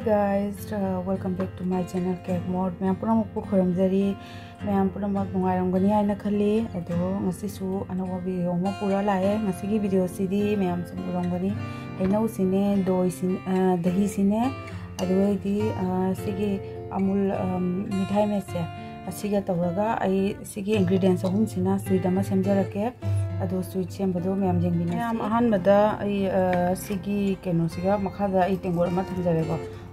Guys, uh, welcome back to my channel Cake Mode. मैं पुनः मुझको खुरमजरी मैं पुनः मग नुंगारमगनी आइना खली अदो ngasisu anawa video mo pura lae ngasi gi video sidi मैं sine adu di sigi amul mithai me se asiga tawraga ai sigi ingredients ahum sina sweet ama semjarake ado sweet sembado मैम जेंबिना मैम अहनबदा आई सिगी केनो सिगा मखादा आई टेंगोर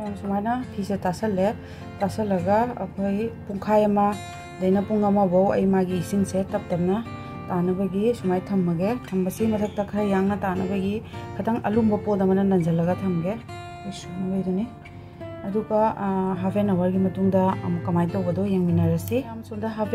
अनी सिने ने सेम दोइसे सुमाइना फिसे तासले तासलगा अखोई पुंखाय अमा दैना पुंग अमा बो आई मागी इसिंग से तप तपना तानबगी सुमाइ थमगे थमबसी मथक खर यांगना खतंग अलुम्ब पोद अमना नंजलगा थमगे अदुगा हाफ़ एन आवर की मतुंगदा अम कमाइ तोबदो यंगमिनरसी हम सुंदा हाफ़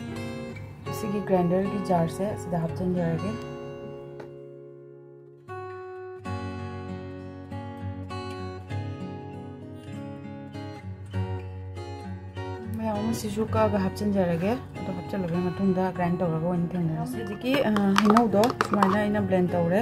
ग्राइंडर की ग्राइंडर की जार से सीधा हाफचन जाएँगे मैं सिसु का हाफचन जाएँगे तो हाफचल ग्राइंड तौर थेंगे हनौद सूमायना ब्लेंड तौरे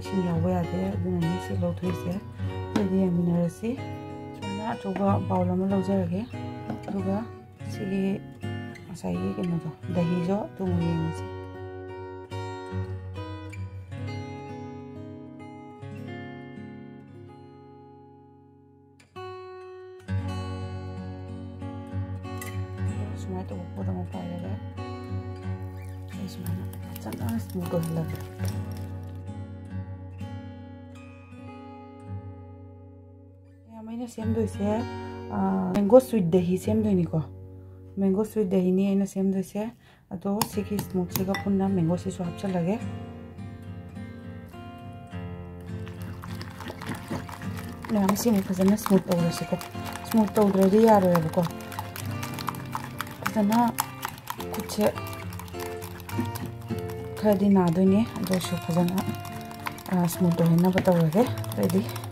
ishin ya waya de dina ni si lo thoi se jadi ya mineral si chuna chuga baula ma lo jar ge duga si gi asai ge kena do dahi jo tu mu ye ni si sumai to bo da mo pa ya da sumai na chan as mu ko la ꯑꯩꯅ ꯁꯦꯝꯗꯣꯏꯁꯦ mango sweet ꯗꯍꯤ ꯁꯦꯝꯗꯣꯏꯅꯤꯀꯣ mango sweet ꯗꯍꯤꯅꯤ ꯑꯩꯅ ꯁꯦꯝꯗꯣꯏꯁꯦ ꯑꯗꯣ ꯁꯤꯒꯤ ꯁ꯭ꯃꯨꯠꯁꯤꯒ ꯄꯨꯟꯅ ꯃꯦꯡꯒꯣꯁꯤꯁꯨ ꯍꯥꯞꯆꯤꯜꯂꯒꯦ ꯃꯌꯥꯝ ꯁꯤꯃꯨꯛ ꯐꯖꯅ smooth ꯇꯧꯔꯁꯤꯀꯣ smooth ꯇꯧꯗ꯭ꯔꯗꯤ ꯌꯥꯔꯣꯏꯕꯀꯣ ꯐꯖꯅ ꯈꯨꯠꯁꯦ ꯈꯔꯗꯤ ꯅꯥꯗꯣꯏꯅꯦ ꯑꯗꯨꯁꯨ ꯐꯖꯅ ꯁ꯭ꯃꯨꯠ ꯇꯧꯍꯟꯅꯕ ꯇꯧꯔꯒꯦ ꯑꯗꯩꯗꯤ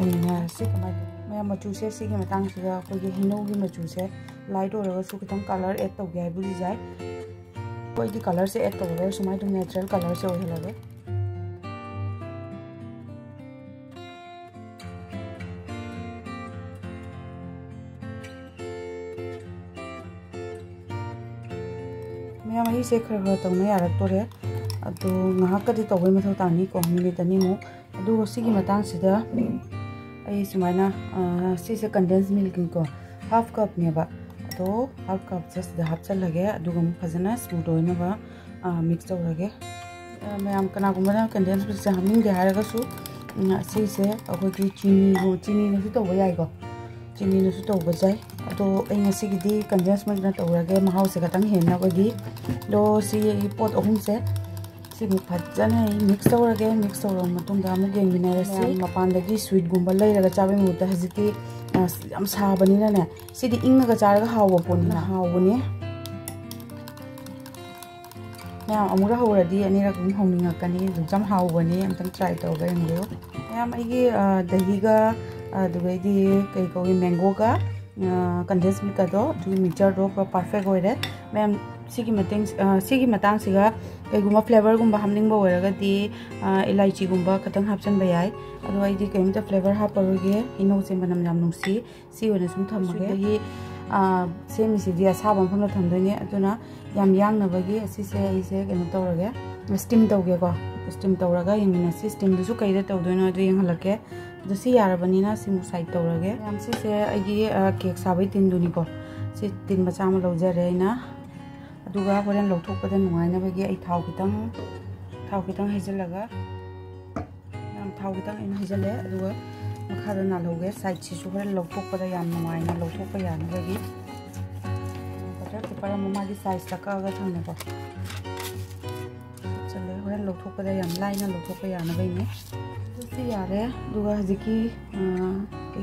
ꯌꯦꯡꯃꯤꯟꯅꯔꯁꯤ ꯀꯃꯥꯏꯅ ꯇꯧ ꯃꯌꯥꯝ ꯃꯆꯨꯁꯦ ꯁꯤꯒꯤ ꯃꯇꯥꯡꯁꯤꯗ ꯑꯩꯈꯣꯏꯒꯤ ꯍꯩꯅꯧꯒꯤ ꯃꯆꯨꯁꯦ ꯂꯥꯏꯠ ꯑꯣꯏꯔꯒꯁꯨ ꯈꯤꯇꯪ ꯀꯂꯔ ꯑꯦꯗ ꯇꯧꯒꯦ ꯍꯥꯏꯕꯨꯗꯤ ꯌꯥꯏ ꯑꯩꯈꯣꯏꯗꯤ ꯀꯂꯔꯁꯦ ꯑꯦꯗ ꯇꯧꯔꯒ ꯁꯨꯃꯥꯏꯅ ꯑꯗꯨꯝ ꯅꯦꯆꯔꯦꯜ ꯀꯂꯔꯁꯦ ꯑꯣꯏꯍꯜꯂꯒꯦ ꯃꯌꯥꯝ ꯃꯍꯤꯁꯦ ꯈꯔ ꯈꯔ ꯇꯧꯅ ꯌꯥꯔꯛꯇꯣꯔꯦ ꯑꯗꯣ ꯉꯥꯏꯍꯥꯛꯀꯗꯤ ꯇꯧꯕꯩ ꯃꯊꯧ ꯇꯥꯅꯤꯀꯣ ꯃꯤꯅꯤꯠ ꯑꯅꯤꯃꯨꯛ ꯑꯗꯨꯒ ꯁꯤꯒꯤ ꯃꯇꯥꯡꯁꯤꯗ ꯑꯩ ꯁꯨꯃꯥꯏꯅ ꯁꯤꯁꯦ ꯀꯟꯗꯦꯟꯁ ꯃꯤꯜꯛꯅꯤꯀꯣ ꯍꯥꯐ ꯀꯞꯅꯦꯕ ꯑꯗꯣ ꯍꯥꯐ ꯀꯞꯁꯦ ꯁꯤꯗ ꯍꯥꯞꯆꯜꯂꯒꯦ ꯑꯗꯨꯒ ꯑꯃꯨꯛ ꯐꯖꯅ ꯁ꯭ꯃꯨꯠ ꯑꯣꯏꯅꯕ ꯃꯤꯛꯁ ꯇꯧꯔꯒꯦ ꯃꯌꯥꯝ ꯀꯅꯥꯒꯨꯝꯕꯅ ꯀꯟꯗꯦꯟꯁ ꯃꯤꯜꯛꯁꯦ ꯍꯥꯞꯅꯤꯡꯗꯦ ꯍꯥꯏꯔꯒꯁꯨ ꯁꯤꯁꯦ ꯑꯩꯈꯣꯏꯒꯤ ꯆꯤꯅꯤꯒꯨ ꯆꯤꯅꯤꯅꯁꯨ ꯇꯧꯕ ꯌꯥꯏꯀꯣ ꯆꯤꯅꯤꯅꯁꯨ ꯇꯧꯕ ꯌꯥꯏ ꯑꯗꯣ ꯑꯩ ꯉꯁꯤꯒꯤꯗꯤ ꯀꯟꯗꯦꯟꯁ ꯃꯤꯜꯛꯅ ꯇꯧꯔꯒꯦ ꯃꯍꯥꯎꯁꯦ ꯈꯤꯇꯪ ꯍꯦꯟꯅꯕꯒꯤ ꯑꯗꯣ ꯁꯤ ꯄꯣꯠ ꯑꯍꯨꯝꯁꯦ ꯁꯤꯃꯨꯛ ꯐꯖꯅ ꯃꯤꯛꯁ ꯇꯧꯔꯒꯦ ꯃꯤꯛꯁ ꯇꯧꯔꯕ ꯃꯇꯨꯡꯗ ꯑꯃꯨꯛ ꯌꯦꯡꯃꯤꯟꯅꯔꯁꯤ ꯃꯄꯥꯟꯗꯒꯤ ꯁ꯭ꯋꯤꯠꯒꯨꯝꯕ ꯂꯩꯔꯒ ꯆꯥꯕꯒꯤ ꯃꯍꯨꯠꯇ ꯍꯧꯖꯤꯛꯇꯤ ꯌꯥꯝ ꯁꯥꯕꯅꯤꯅꯅꯦ ꯁꯤꯗꯤ ꯏꯪꯉꯒ ꯆꯥꯔꯒ ꯍꯥꯎꯕ ꯄꯣꯠꯅꯤꯅ ꯍꯥꯎꯕꯅꯤ ꯃꯌꯥꯝ ꯑꯃꯨꯛꯀ ꯍꯧꯔꯗꯤ ꯑꯅꯤꯔꯛ ꯑꯗꯨꯝ ꯍꯧꯅꯤꯡꯉꯛꯀꯅꯤ ꯑꯗꯨꯝ ꯌꯥꯝ ꯍꯥꯎꯕꯅꯤ ꯑꯝꯇꯪ ꯇ꯭ꯔꯥꯏ ꯇꯧꯔꯒ ꯌꯦꯡꯕꯤꯌꯨ ꯃꯌꯥꯝ ꯑꯩꯒꯤ ꯗꯍꯤꯒ ꯑꯗꯨꯒꯩꯗꯤ ꯀꯩ ꯀꯧꯏ ꯃꯦꯡꯒꯣꯒ ꯀꯟꯗꯦꯟꯁ ꯃꯤꯜꯛꯀꯗꯣ ꯑꯗꯨꯒꯤ ꯃꯤꯛꯆꯔꯗꯣ ꯄꯨꯔꯥ ꯄꯔꯐꯦꯛ ꯑꯣꯏꯔꯦ ꯃꯌꯥꯝ फ्लेवर हमली इलाचीग खत हापन जाए अभी कम फ्लेवर हापरगे इनोचे मन नौसी सेम से असाब फम थे यानबगे कम तौर स्टीम तौगे तौगेको स्टीम तौर इमें स्टीम दू कई तौदन येलके सैड तौरगे केक् साब तीनदनीको तीन मचा लौजरेना हरें लौटोपद नाइनगीजलगा नालौगे साइड से हरें लौटोपद लौटोप यानगे बटर पेपर मागे साइज़ तकगा थानेको हरें लौटोपद लाइन लौटोप यानगे यारे हजी की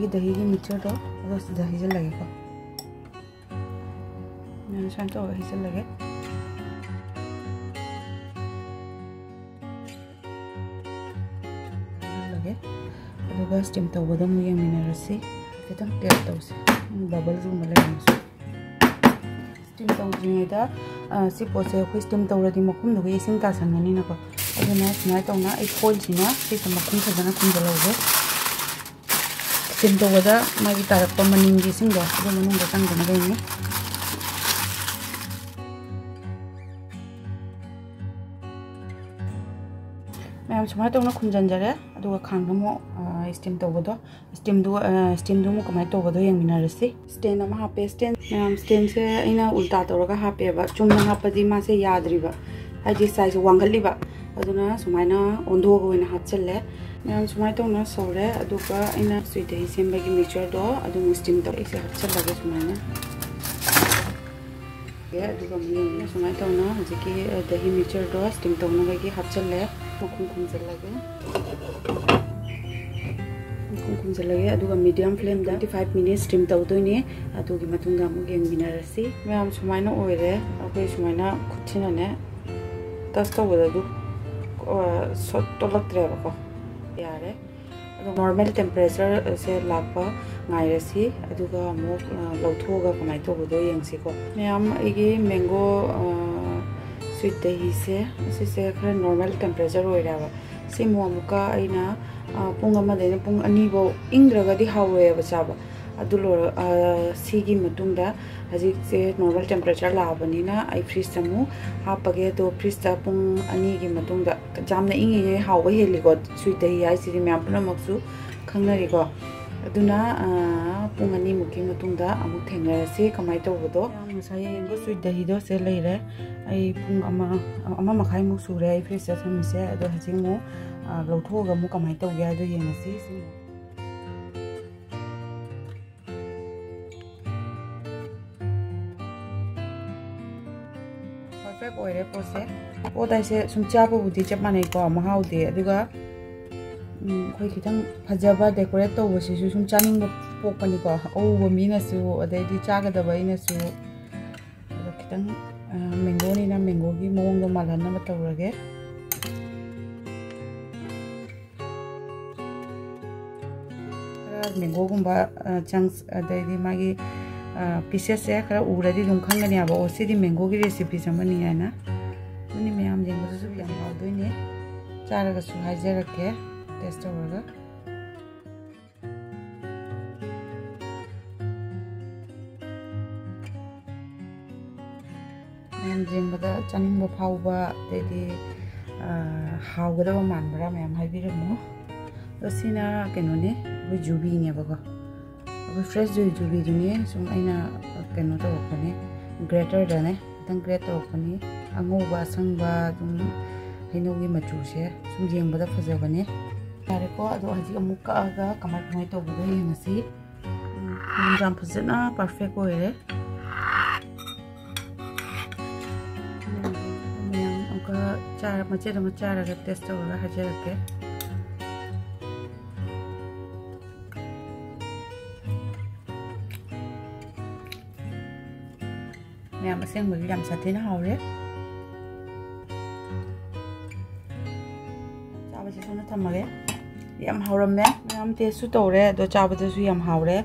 दही की मिचर तो दहीजलगेको मिनिसांचा ऑइल लगे लगे स्टीम तब मुझे मिनरसी टेप तौसे बबल रूम स्टीम तौद्रीदा सी पोसे स्टीम तौरदी मखुम दुगे इसिंग तासनगनी नको अदुना सुमाय तौना ए फोइल सिना सी मखुम फजना खुंजलौगे स्टीम तौबदा मागी तारप मनिंग इसिंग दो मनुंग ꯃꯌꯥꯝ ꯁꯨꯃꯥꯏꯅ ꯇꯧꯅ ꯈꯨꯝꯖꯤꯟꯖꯔꯦ ꯑꯗꯨꯒ ꯈꯥꯡꯗ ꯑꯃꯨꯛ ꯁ꯭ꯇꯤꯝ ꯇꯧꯕꯗꯣ ꯁ꯭ꯇꯤꯝꯗꯨ ꯁ꯭ꯇꯤꯝꯗꯨ ꯑꯃꯨꯛ ꯀꯃꯥꯏꯅ ꯇꯧꯕꯗꯣ ꯌꯦꯡꯃꯤꯟꯅꯔꯁꯤ ꯁ꯭ꯇꯦꯟ ꯑꯃ ꯍꯥꯞꯄꯦ ꯁ꯭ꯇꯦꯟ ꯃꯌꯥꯝ ꯁ꯭ꯇꯦꯟꯁꯦ ꯑꯩꯅ ꯎꯜꯇꯥ ꯇꯧꯔꯒ ꯍꯥꯞꯄꯦꯕ ꯆꯨꯝꯅ ꯍꯥꯞꯄꯗꯤ ꯃꯥꯁꯦ ꯌꯥꯗ꯭ꯔꯤꯕ ꯍꯥꯏꯗꯤ ꯁꯥꯏꯖꯁꯦ ꯋꯥꯡꯈꯠꯂꯤꯕ ꯑꯗꯨꯅ ꯁꯨꯃꯥꯏꯅ ꯑꯣꯟꯊꯣꯛꯑꯒ ꯑꯣꯏꯅ ꯍꯥꯞꯆꯤꯜꯂꯦ ꯃꯌꯥꯝ ꯁꯨꯃꯥꯏꯅ ꯇꯧꯅ ꯁꯧꯔꯦ ꯑꯗꯨꯒ ꯑꯩꯅ ꯁ꯭ꯋꯤꯠ ꯗꯍꯤ ꯁꯦꯝꯕꯒꯤ ꯃꯤꯛꯆꯔꯗꯣ ꯑꯗꯨꯃꯨꯛ ꯁ꯭ꯇꯤꯝ ꯇꯧꯔ ꯑꯩꯁꯦ ꯍꯥꯞꯆꯤꯜꯂꯒꯦ ꯁꯨꯃꯥꯏꯅ ꯑꯗꯨꯒ ꯑꯃꯨꯛ ꯌꯦꯡꯉꯦ ꯁꯨꯃꯥꯏꯅ ꯇꯧꯅ ꯍꯧꯖꯤꯛꯀꯤ ꯗꯍꯤ ꯃꯤꯛꯆꯔꯗꯣ ꯁ꯭ꯇꯤꯝ ꯇꯧꯅꯕꯒꯤ ꯍꯥꯞꯆꯤꯜꯂꯦ ꯃꯈꯨꯝ ꯈꯨꯝꯖꯤꯜꯂꯒꯦ ꯃꯈꯨꯝ ꯈꯨꯝꯖꯤꯜꯂꯒꯦ ꯑꯗꯨꯒ ꯃꯤꯗꯤꯌꯝ ꯐ꯭ꯂꯦꯝꯗ ꯇ꯭ꯋꯦꯟꯇꯤ ꯐꯥꯏꯚ ꯃꯤꯅꯤꯠꯁ ꯁ꯭ꯇꯤꯝ ꯇꯧꯗꯣꯏꯅꯦ ꯑꯗꯨꯒꯤ ꯃꯇꯨꯡꯗ ꯑꯃꯨꯛ ꯌꯦꯡꯃꯤꯟꯅꯔꯁꯤ ꯃꯌꯥꯝ ꯁꯨꯃꯥꯏꯅ ꯑꯣꯏꯔꯦ ꯑꯩꯈꯣꯏ ꯁꯨꯃꯥꯏꯅ ꯈꯨꯠꯁꯤꯅꯅꯦ ꯇꯁ ꯇꯧꯕꯗ ꯑꯗꯨ ꯇꯣꯂꯛꯇ꯭ꯔꯦꯕꯀꯣ ꯌꯥꯔꯦ ꯑꯗꯣ ꯅꯣꯔꯃꯦꯜ ꯇꯦꯝꯄꯔꯦꯆꯔꯁꯦ ꯂꯥꯛꯄ ꯉꯥꯏꯔꯁꯤ ꯑꯗꯨꯒ ꯑꯃꯨꯛ ꯂꯧꯊꯣꯛꯑꯒ ꯀꯃꯥꯏꯅ ꯇꯧꯕꯗꯣ ꯌꯦꯡꯁꯤꯀꯣ ꯃꯌꯥꯝ ꯑꯩꯒꯤ ꯃꯦꯡꯒꯣ ꯁ꯭ꯋꯤꯠ ꯗꯍꯤꯁꯦ ꯑꯁꯤꯁꯦ ꯈꯔ ꯅꯣꯔꯃꯦꯜ ꯇꯦꯝꯄꯔꯦꯆꯔ ꯑꯣꯏꯔꯦꯕ ꯁꯤꯃꯨꯛ ꯑꯃꯨꯛꯀ ꯑꯩꯅ ꯄꯨꯡ ꯑꯃꯗꯩꯅ ꯄꯨꯡ ꯑꯅꯤꯐꯧ ꯏꯪꯗ꯭ꯔꯒꯗꯤ ꯍꯥꯎꯔꯣꯏꯑꯕ ꯆꯥꯕ ꯑꯗꯨ ꯂꯣꯏꯔ ꯁꯤꯒꯤ ꯃꯇꯨꯡꯗ ꯍꯧꯖꯤꯛꯁꯦ ꯅꯣꯔꯃꯦꯜ ꯇꯦꯝꯄꯔꯦꯆꯔ ꯂꯥꯛꯑꯕꯅꯤꯅ ꯑꯩ ꯐ꯭ꯔꯤꯖꯇ ꯑꯃꯨꯛ ꯍꯥꯞꯄꯒꯦ ꯑꯗꯣ ꯐ꯭ꯔꯤꯖꯇ ꯄꯨꯡ ꯑꯅꯤꯒꯤ ꯃꯇꯨꯡꯗ ꯌꯥꯝꯅ ꯏꯪꯉꯤꯉꯩ ꯍꯥꯎꯕ ꯍꯦꯜꯂꯤꯀꯣ ꯁ꯭ꯋꯤꯠ ꯗꯍꯤ ꯍꯥꯏꯁꯤꯗꯤ ꯃꯌꯥꯝ ꯄꯨꯝꯅꯃꯛꯁꯨ ꯈꯪꯅꯔꯤꯀꯣ ꯑꯗꯨꯅ ꯄꯨꯡ ꯑꯅꯤꯃꯨꯛꯀꯤ ꯃꯇꯨꯡꯗ ꯑꯃꯨꯛ ꯊꯦꯡꯅꯔꯁꯤ ꯀꯃꯥꯏꯅ ꯇꯧꯕꯗꯣ ꯉꯁꯥꯏ ꯌꯦꯡꯕ ꯁ꯭ꯋꯤꯠ ꯗꯍꯤꯗꯣ ꯁꯦ ꯂꯩꯔꯦ ꯑꯩ ꯄꯨꯡ ꯑꯃ ꯑꯃ ꯃꯈꯥꯏꯃꯨꯛ ꯁꯨꯔꯦ ꯑꯩ ꯐ꯭ꯔꯤꯖꯇ ꯊꯝꯃꯤꯁꯦ ꯑꯗꯣ ꯍꯧꯖꯤꯛ ꯑꯃꯨꯛ ꯂꯧꯊꯣꯛꯑꯒ ꯑꯃꯨꯛ ꯀꯃꯥꯏꯅ ꯇꯧꯒꯦ ꯍꯥꯏꯗꯣ ꯌꯦꯡꯉꯁꯤ ꯄꯔꯐꯦꯛ ꯑꯣꯏꯔꯦ ꯄꯣꯠꯁꯦ ꯄꯣꯠ ꯍꯥꯏꯁꯦ ꯁꯨꯝ ꯆꯥꯕꯕꯨꯗꯤ ꯆꯞ ꯃꯥꯟꯅꯩꯀꯣ ꯃꯍꯥꯎꯗꯤ ꯑꯗꯨꯒ ꯑꯩꯈꯣꯏ ꯈꯤꯇꯪ ꯐꯖꯕ ꯗꯦꯀꯣꯔꯦꯠ ꯇꯧꯕꯁꯤꯁꯨ ꯁꯨꯝ ꯆꯥꯅꯤꯡꯕ ꯄꯣꯛꯄꯅꯤꯀꯣ ꯑꯎꯕ ꯃꯤꯅꯁꯨ ꯑꯗꯩꯗꯤ ꯆꯥꯒꯗꯕ ꯑꯩꯅꯁꯨ ꯑꯗꯣ ꯈꯤꯇꯪ ꯃꯦꯡꯒꯣꯅꯤꯅ ꯃꯦꯡꯒꯣꯒꯤ ꯃꯑꯣꯡꯗꯣ ꯃꯥꯜꯍꯟꯅꯕ ꯇꯧꯔꯒꯦ ꯈꯔ ꯃꯦꯡꯒꯣꯒꯨꯝꯕ ꯆꯪꯁ ꯑꯗꯩꯗꯤ ꯃꯥꯒꯤ ꯄꯤꯁꯦꯁꯁꯦ ꯈꯔ ꯎꯔꯗꯤ ꯑꯗꯨꯝ ꯈꯪꯒꯅꯦꯕ ꯑꯣ ꯁꯤꯗꯤ ꯃꯦꯡꯒꯣꯒꯤ ꯔꯦꯁꯤꯄꯤꯁ ꯑꯃꯅꯤ ꯍꯥꯏꯅ ꯑꯗꯨꯅꯤ ꯃꯌꯥꯝ ꯌꯦꯡꯕꯗꯁꯨ ꯌꯥꯝ ꯍꯥꯎꯗꯣꯏꯅꯦ ꯆꯥꯔꯒꯁꯨ ꯍꯥꯏꯖꯔꯛꯀꯦ ꯇꯦꯁ ꯇꯧꯔꯒ ꯌꯦꯡꯕꯗ ꯆꯥꯅꯤꯡꯕ ꯐꯥꯎꯕ ꯑꯗꯩꯗꯤ ꯍꯥꯎꯒꯗꯕ ꯃꯥꯟꯕ꯭ꯔꯥ ꯃꯌꯥꯝ ꯍꯥꯏꯕꯤꯔꯝꯃꯨ ꯑꯗꯣ ꯁꯤꯅ ꯀꯩꯅꯣꯅꯦ ꯑꯩꯈꯣꯏ ꯖꯨꯕꯤꯅꯦꯕꯀꯣ ꯑꯩꯈꯣꯏ ꯐ꯭ꯔꯦꯁ ꯖꯨꯏ ꯖꯨꯕꯤꯗꯨꯅꯦ ꯁꯨꯝ ꯑꯩꯅ ꯀꯩꯅꯣ ꯇꯧꯔꯛꯄꯅꯦ ꯒ꯭ꯔꯦꯇꯔꯗꯅꯦ ꯈꯤꯇꯪ ꯒ꯭ꯔꯦꯠ ꯇꯧꯔꯛꯄꯅꯤ ꯑꯉꯧꯕ ꯑꯁꯪꯕ ꯑꯗꯨꯝ ꯍꯩꯅꯧꯒꯤ ꯃꯆꯨꯁꯦ ꯁꯨꯝ ꯌꯦꯡꯕꯗ ꯐꯖꯕꯅꯦ ꯌꯥꯔꯦꯀꯣ ꯑꯗꯣ ꯍꯧꯖꯤꯛ ꯑꯃꯨꯛ ꯀꯛꯑꯒ ꯀꯃꯥꯏ ꯀꯃꯥꯏꯅ ꯇꯧꯕꯗꯣ ꯌꯦꯡꯉꯁꯤ ꯌꯥꯝ ꯐꯖꯅ ꯄꯔꯐꯦꯛ ꯑꯣꯏꯔꯦ ಚಾರ ಮಚ್ಚೆ ನಮ್ಮ ಚಾರಾಗುತ್ತೆ ಸ್ಟವ್ಗೆ ಹಚ್ಚಿರಕ್ಕೆ. mẹ xem mình làm sạch thế nào đấy chào bà chị xong nó thầm mà đấy em hầu lắm đấy em tiết su tổ đấy đồ chào bà chị su em hầu đấy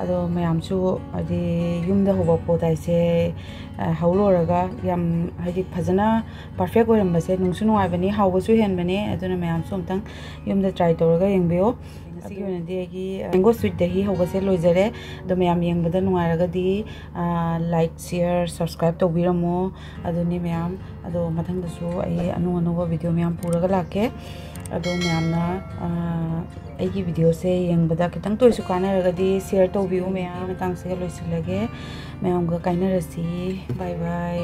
ꯑꯗꯣ ꯃꯌꯥꯝꯁꯨ ꯍꯥꯏꯗꯤ ꯌꯨꯝꯗ ꯍꯧꯕ ꯄꯣꯠ ꯍꯥꯏꯁꯦ ꯍꯧꯂꯣꯏꯔꯒ ꯌꯥꯝ ꯍꯥꯏꯗꯤ ꯐꯖꯅ ꯄꯔꯐꯦꯛ ꯑꯣꯏꯔꯝꯕꯁꯦ ꯅꯨꯡꯁꯨ ꯅꯨꯡꯉꯥꯏꯕꯅꯤ ꯍꯥꯎꯕꯁꯨ ꯍꯦꯟꯕꯅꯦ ꯑꯗꯨꯅ ꯃꯌꯥꯝꯁꯨ ꯑꯝꯇꯪ ꯌꯨꯝꯗ ꯇ꯭ꯔꯥꯏ ꯇꯧꯔꯒ ꯌꯦꯡꯕꯤꯌꯣ ꯉꯁꯤꯒꯤ ꯑꯣꯏꯅꯗꯤ ꯑꯩꯒꯤ ꯃꯦꯡꯒꯣ ꯁ꯭ꯋꯤꯠ ꯗꯍꯤ ꯍꯧꯕꯁꯦ ꯂꯣꯏꯖꯔꯦ ꯑꯗꯣ ꯃꯌꯥꯝ ꯌꯦꯡꯕꯗ ꯅꯨꯡꯉꯥꯏꯔꯒꯗꯤ ꯂꯥꯏꯛ ꯁꯤꯌꯔ ꯁꯕꯁꯀ꯭ꯔꯥꯏꯕ ꯇꯧꯕꯤꯔꯝꯃꯣ ꯑꯗꯨꯅꯤ ꯃꯌꯥꯝ ꯑꯗꯣ ꯃꯊꯪꯗꯁꯨ ꯑꯩ ꯑꯅꯧ ꯑꯅꯧꯕ ꯚꯤꯗꯤꯑꯣ ꯃꯌꯥꯝ ꯄꯨꯔꯒ ꯂꯥꯛꯀꯦ ꯑꯗꯣ ꯃꯌꯥꯝꯅ ꯑꯩꯒꯤ ꯚꯤꯗꯤꯑꯣꯁꯦ ꯌꯦꯡꯕꯗ ꯈꯤꯇꯪ ꯇꯣꯏꯁꯨ ꯀꯥꯟꯅꯔꯒꯗꯤ ꯁꯤꯌꯔ ꯇꯧꯕꯤꯌꯨ ꯃꯌꯥꯝ ꯃꯇꯥꯡꯁꯤꯒ ꯂꯣꯏꯁꯤꯜꯂꯒꯦ ꯃꯌꯥꯝꯒ ꯀꯥꯏꯅꯔꯁꯤ ꯕꯥꯏ ꯕꯥꯏ